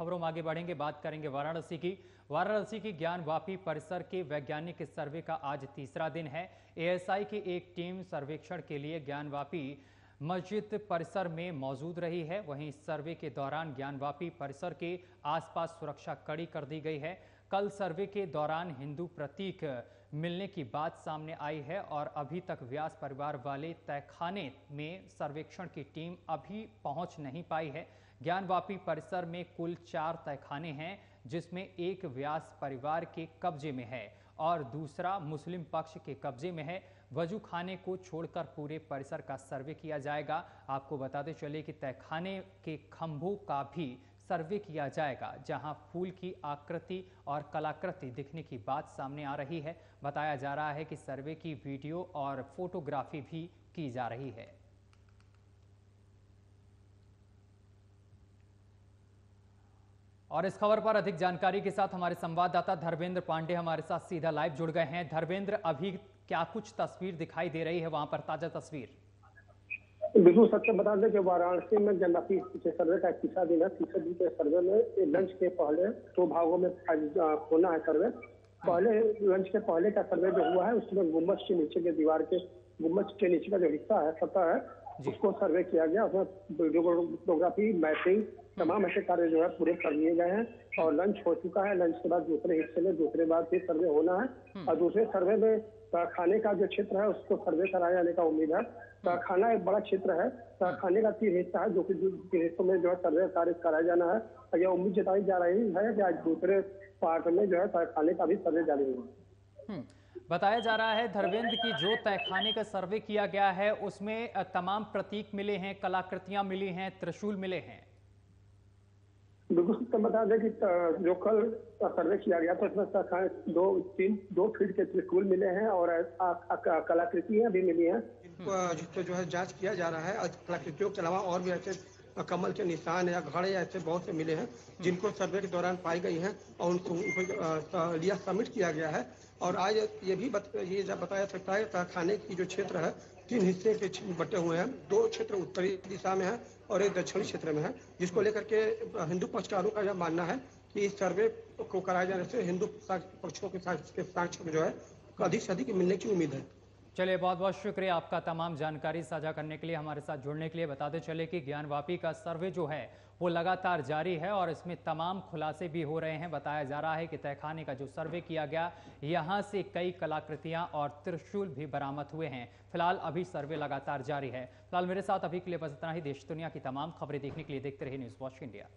खबरों में आगे बढ़ेंगे, बात करेंगे वाराणसी की। वाराणसी की ज्ञानवापी परिसर के वैज्ञानिक सर्वे का आज तीसरा दिन है। एएसआई की एक टीम सर्वेक्षण के लिए ज्ञानवापी मस्जिद परिसर में मौजूद रही है। वहीं सर्वे के दौरान ज्ञानवापी परिसर के आसपास सुरक्षा कड़ी कर दी गई है। कल सर्वे के दौरान हिंदू प्रतीक मिलने की बात सामने आई है और अभी तक व्यास परिवार वाले तहखाने में सर्वेक्षण की टीम अभी पहुँच नहीं पाई है। ज्ञानवापी परिसर में कुल चार तहखाने हैं, जिसमें एक व्यास परिवार के कब्जे में है और दूसरा मुस्लिम पक्ष के कब्जे में है। वज़ू खाने को छोड़कर पूरे परिसर का सर्वे किया जाएगा। आपको बताते चले कि तहखाने के खंभों का भी सर्वे किया जाएगा, जहाँ फूल की आकृति और कलाकृति दिखने की बात सामने आ रही है। बताया जा रहा है कि सर्वे की वीडियो और फोटोग्राफी भी की जा रही है। और इस खबर पर अधिक जानकारी के साथ हमारे संवाददाता धर्मेंद्र पांडे हमारे साथ सीधा लाइव जुड़ गए हैं। धर्मेंद्र, अभी क्या कुछ तस्वीर दिखाई दे रही है? वहाँ पर ताज़ा तस्वीर। बिल्कुल सबसे बता दें कि वाराणसी में जनजाति सर्वे का तीसरा दिन है। तीसरे दिन के सर्वे में लंच के पहले दो भागों में होना है सर्वे। पहले लंच के पहले का सर्वे जो हुआ है, उसमें गुंबद के नीचे के दीवार के गुम्बज के नीचे का जो हिस्सा है सतह है उसको सर्वे किया गया। उसमें वीडियोग्राफी मैपिंग तमाम ऐसे कार्य जो है पूरे कर लिए गए हैं और लंच हो चुका है। लंच के बाद दूसरे हिस्से में दूसरे बार फिर सर्वे होना है। हम्म। और दूसरे सर्वे में खाने का जो क्षेत्र है उसको सर्वे कराया जाने का उम्मीद है। खाना एक बड़ा क्षेत्र है। खाने का तीन हिस्सा है जो कि हिस्सों में जो है सर्वे कार्य कराया जाना है। और यह उम्मीद जताई जा रही है कि आज दूसरे पार्ट में जो है खाने का भी सर्वे जारी होगा। हम्म। बताया जा रहा है धर्मेंद्र की जो तहखाने का सर्वे किया गया है उसमें तमाम प्रतीक मिले हैं कलाकृतियाँ मिली हैं त्रिशूल मिले हैं। बिल्कुल तो बता दें कि जो कल सर्वे किया गया था उसमें दो तीन दो फीट के त्रिशूल मिले हैं और कलाकृतियाँ भी मिली हैं। जिसको जो है जाँच किया जा रहा है कलाकृतियों के अलावा और भी ऐसे कमल के निशान या घड़े ऐसे बहुत से मिले हैं जिनको सर्वे के दौरान पाई गई हैं और उनको उनको लिया सबमिट किया गया है। और आज ये भी बत, ये जब बताया सकता है कारखाने की जो क्षेत्र है तीन हिस्से के बटे हुए हैं। दो क्षेत्र उत्तरी दिशा में है और एक दक्षिणी क्षेत्र में है जिसको लेकर के हिंदू पक्षकारों का यह मानना है कि इस सर्वे को कराए जाने से हिंदू पक्षों के साक्ष्य जो है अधिक से अधिक मिलने की उम्मीद है। चलिए, बहुत बहुत शुक्रिया आपका तमाम जानकारी साझा करने के लिए, हमारे साथ जुड़ने के लिए। बताते चले कि ज्ञानवापी का सर्वे जो है, वो लगातार जारी है और इसमें तमाम खुलासे भी हो रहे हैं। बताया जा रहा है कि तहखाने का जो सर्वे किया गया, यहाँ से कई कलाकृतियाँ और त्रिशूल भी बरामद हुए हैं। फ़िलहाल अभी सर्वे लगातार जारी है। फ़िलहाल मेरे साथ अभी के लिए बस इतना ही। देश दुनिया की तमाम खबरें देखने के लिए देखते रहे न्यूज़ वॉच इंडिया।